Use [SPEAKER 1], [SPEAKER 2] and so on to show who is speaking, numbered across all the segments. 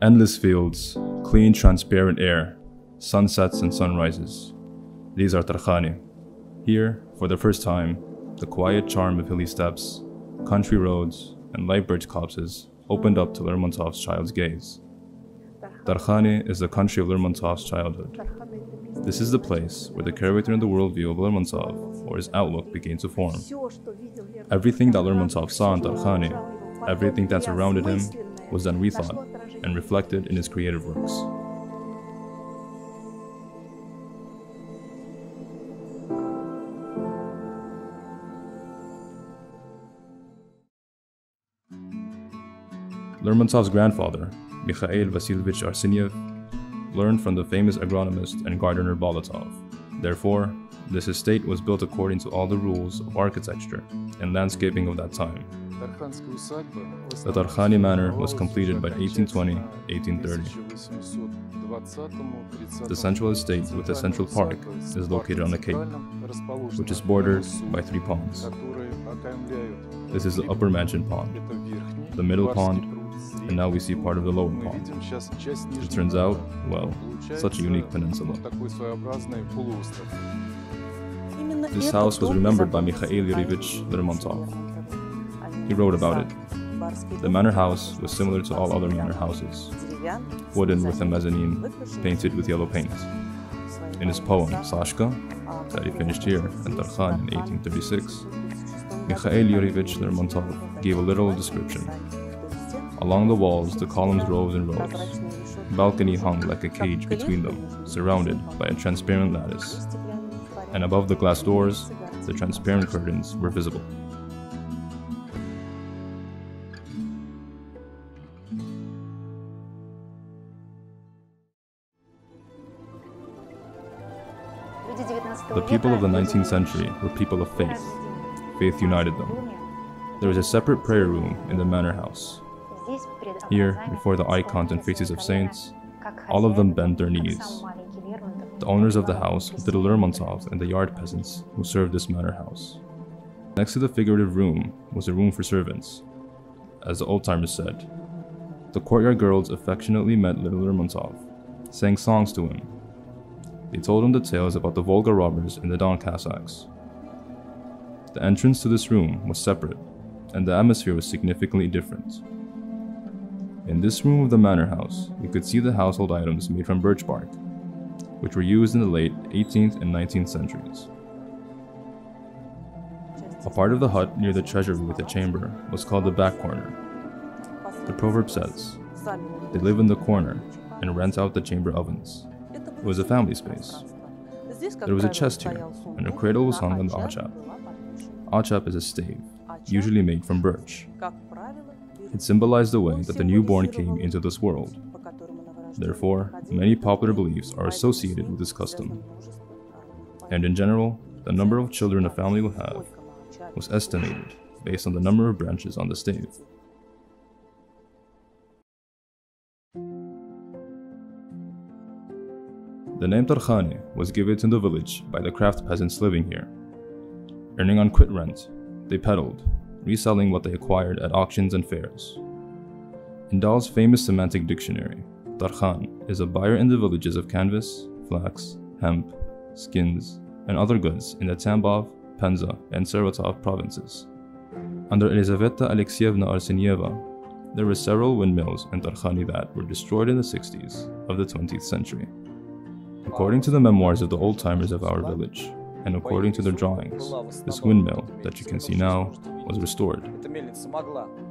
[SPEAKER 1] Endless fields, clean, transparent air, sunsets and sunrises. These are Tarkhani. Here, for the first time, the quiet charm of hilly steppes, country roads, and light birch copses opened up to Lermontov's child's gaze. Tarkhani is the country of Lermontov's childhood. This is the place where the character and the worldview of Lermontov, or his outlook, began to form. Everything that Lermontov saw in Tarkhani, everything that surrounded him, was then rethought and reflected in his creative works. Lermontov's grandfather, Mikhail Vasilyevich Arseniev, learned from the famous agronomist and gardener Bolotov. Therefore, this estate was built according to all the rules of architecture and landscaping of that time. The Tarkhani Manor was completed by 1820-1830. The central estate with a central park is located on a cape, which is bordered by three ponds. This is the upper mansion pond, the middle pond, and now we see part of the lower pond. It turns out, well, such a unique peninsula. This house was remembered by Mikhail Yurievich Lermontov. He wrote about it. The manor house was similar to all other manor houses, wooden with a mezzanine painted with yellow paint. In his poem Sashka, that he finished here in Tarkhan in 1836, Mikhail Yurievich Lermontov gave a literal description. Along the walls, the columns rose in rows. Balcony hung like a cage between them, surrounded by a transparent lattice. And above the glass doors, the transparent curtains were visible. The people of the 19th century were people of faith. Faith united them. There was a separate prayer room in the manor house. Here, before the icons and faces of saints, all of them bent their knees. The owners of the house were the Lermontovs and the yard peasants who served this manor house. Next to the figurative room was a room for servants. As the old-timers said, the courtyard girls affectionately met little Lermontov, sang songs to him. They told him the tales about the Volga robbers and the Don Cossacks. The entrance to this room was separate, and the atmosphere was significantly different. In this room of the manor house, we could see the household items made from birch bark, which were used in the late 18th and 19th centuries. A part of the hut near the treasury with a chamber was called the back corner. The proverb says, they live in the corner and rent out the chamber ovens. It was a family space. There was a chest here, and a cradle was hung on the achap. Achap is a stave, usually made from birch. It symbolized the way that the newborn came into this world. Therefore, many popular beliefs are associated with this custom. And in general, the number of children a family will have was estimated based on the number of branches on the stave. The name Tarkhani was given to the village by the craft peasants living here. Earning on quit rent, they peddled, reselling what they acquired at auctions and fairs. In Dahl's famous semantic dictionary, Tarkhan is a buyer in the villages of canvas, flax, hemp, skins, and other goods in the Tambov, Penza, and Saratov provinces. Under Elizaveta Alexeyevna Arsenieva, there were several windmills in Tarkhani that were destroyed in the 60s of the 20th century. According to the memoirs of the old timers of our village, and according to their drawings, this windmill that you can see now was restored.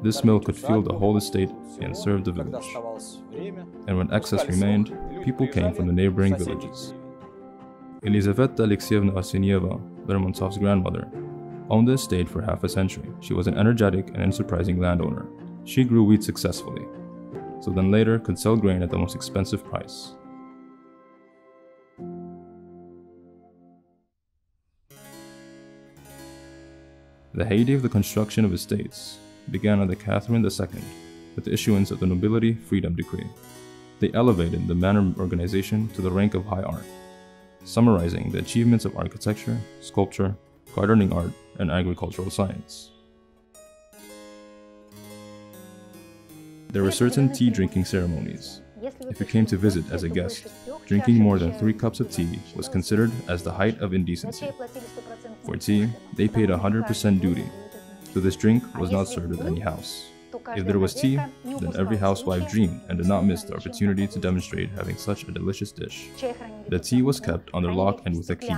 [SPEAKER 1] This mill could fuel the whole estate and serve the village. And when excess remained, people came from the neighboring villages. Elizaveta Alexeyevna Arsenieva, Lermontov's grandmother, owned the estate for half a century. She was an energetic and enterprising landowner. She grew wheat successfully, so then later could sell grain at the most expensive price. The heyday of the construction of estates began under Catherine II with the issuance of the Nobility Freedom Decree. They elevated the manor organization to the rank of high art, summarizing the achievements of architecture, sculpture, gardening art, and agricultural science. There were certain tea drinking ceremonies. If you came to visit as a guest, drinking more than three cups of tea was considered as the height of indecency. For tea, they paid 100% duty, so this drink was not served at any house. If there was tea, then every housewife dreamed and did not miss the opportunity to demonstrate having such a delicious dish. The tea was kept under lock and with a key,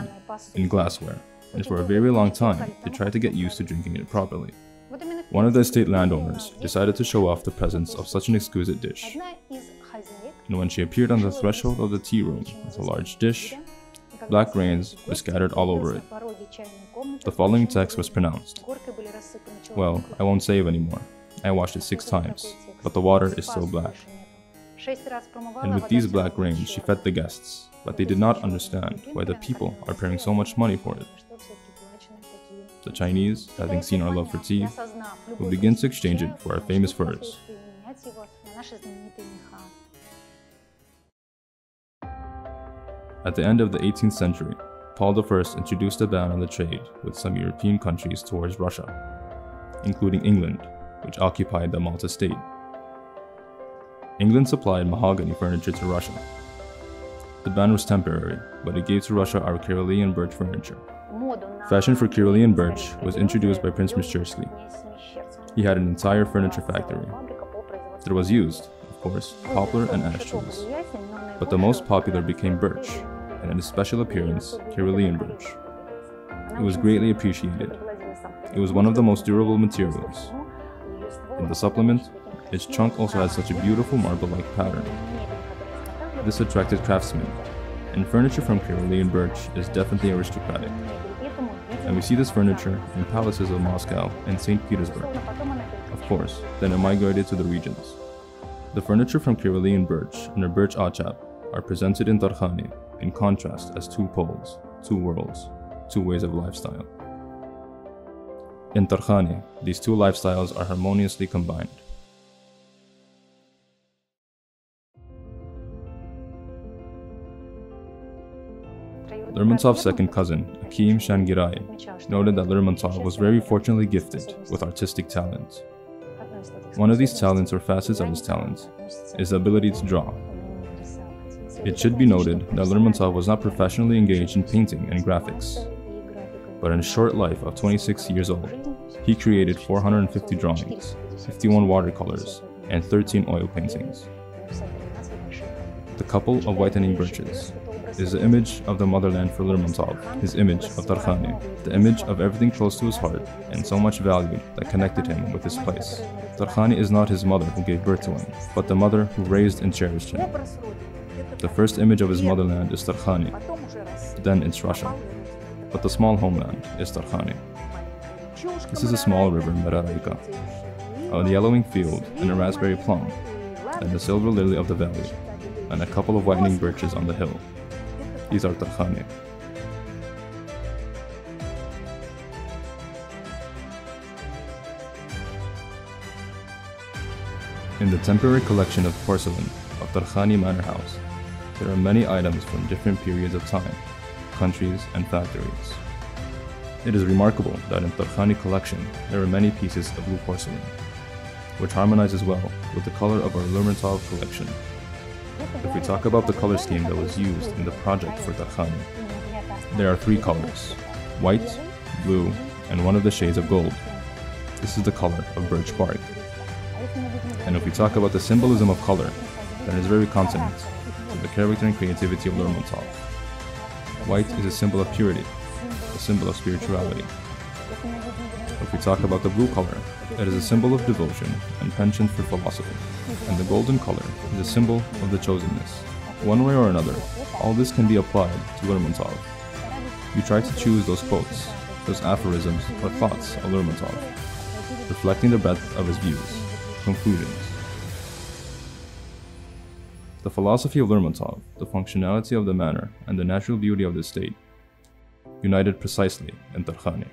[SPEAKER 1] in glassware, and for a very long time they tried to get used to drinking it properly. One of the estate landowners decided to show off the presence of such an exquisite dish. And when she appeared on the threshold of the tea room with a large dish, black grains were scattered all over it. The following text was pronounced. Well, I won't it anymore. I washed it six times, but the water is still black. And with these black grains, she fed the guests, but they did not understand why the people are paying so much money for it. The Chinese, having seen our love for tea, will begin to exchange it for our famous furs. At the end of the 18th century, Paul I introduced a ban on the trade with some European countries towards Russia, including England, which occupied the Malta state. England supplied mahogany furniture to Russia. The ban was temporary, but it gave to Russia our Karelian birch furniture. Fashion for Karelian birch was introduced by Prince Meshchersky. He had an entire furniture factory. There was used, of course, poplar and ash trees, but the most popular became birch, and in a special appearance, Karelian birch. It was greatly appreciated. It was one of the most durable materials, in the supplement, its trunk also has such a beautiful marble-like pattern. This attracted craftsmen, and furniture from Karelian birch is definitely aristocratic. And we see this furniture in palaces of Moscow and St. Petersburg. Of course, then it migrated to the regions. The furniture from Karelian birch and a birch achap are presented in Tarkhani in contrast as two poles, two worlds, two ways of lifestyle. In Tarkhani, these two lifestyles are harmoniously combined. Lermontov's second cousin, Akim Shangirai, noted that Lermontov was very fortunately gifted with artistic talent. One of these talents or facets of his talent is the ability to draw. It should be noted that Lermontov was not professionally engaged in painting and graphics, but in a short life of 26 years old, he created 450 drawings, 51 watercolors, and 13 oil paintings. The couple of whitening birches is the image of the motherland for Lermontov, his image of Tarkhani, the image of everything close to his heart and so much value that connected him with his place. Tarkhani is not his mother who gave birth to him, but the mother who raised and cherished him. The first image of his motherland is Tarkhani, then it's Russia but the small homeland is Tarkhani. This is a small river, Meraraika, a yellowing field and a raspberry plum, and the silver lily of the valley, and a couple of whitening birches on the hill. These are Tarkhani. In the temporary collection of porcelain of Tarkhani Manor House, there are many items from different periods of time countries, and factories. It is remarkable that in Tarkhani collection there are many pieces of blue porcelain, which harmonizes well with the color of our Lermontov collection. If we talk about the color scheme that was used in the project for Tarkhani, there are three colors, white, blue, and one of the shades of gold. This is the color of birch bark. And if we talk about the symbolism of color, then it is very consonant the character and creativity of Lermontov. White is a symbol of purity, a symbol of spirituality. If we talk about the blue color, it is a symbol of devotion and penchant for philosophy. And the golden color is a symbol of the chosenness. One way or another, all this can be applied to Lermontov. You try to choose those quotes, those aphorisms or thoughts of Lermontov, reflecting the breadth of his views, conclusions, the philosophy of Lermontov, the functionality of the manor, and the natural beauty of the state, united precisely in Tarkhani.